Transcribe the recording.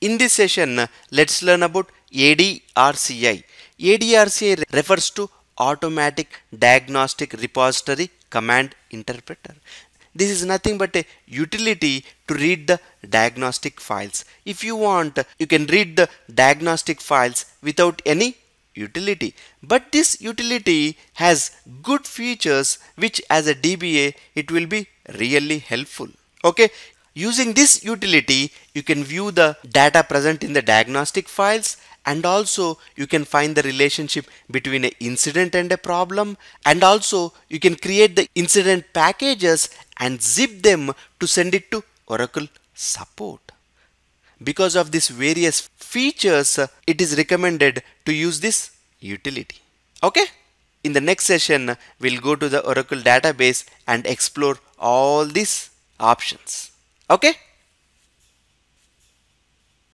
In this session, let's learn about ADRCI. ADRCI refers to Automatic Diagnostic Repository Command Interpreter. This is nothing but a utility to read the diagnostic files. If you want, you can read the diagnostic files without any utility. But this utility has good features which as a DBA it will be really helpful. Okay. Using this utility, you can view the data present in the diagnostic files and also you can find the relationship between an incident and a problem and also you can create the incident packages and zip them to send it to Oracle support. Because of these various features, uh, it is recommended to use this utility. Okay? In the next session, we'll go to the Oracle database and explore all these options. Okay?